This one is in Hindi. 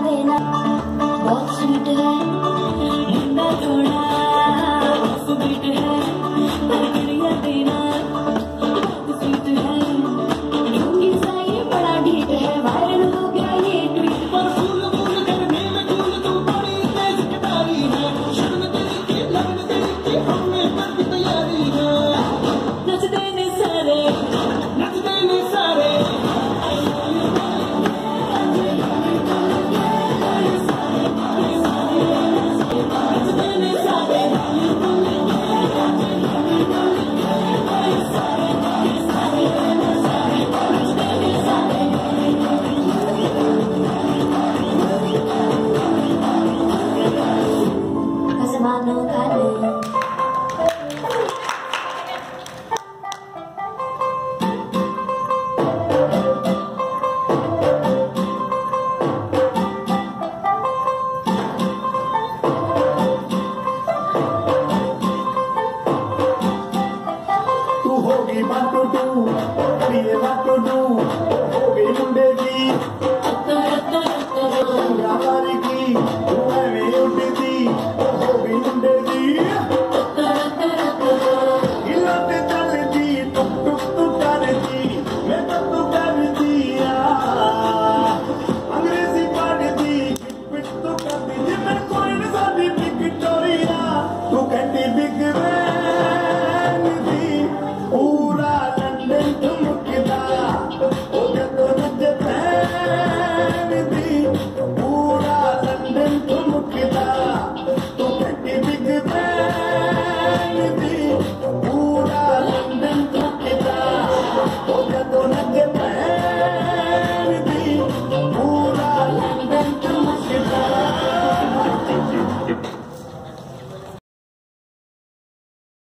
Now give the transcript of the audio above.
देना बहुत स्वीट है। होगी बाटो तो तू ये बाटो तो टू हो मुंडे की। की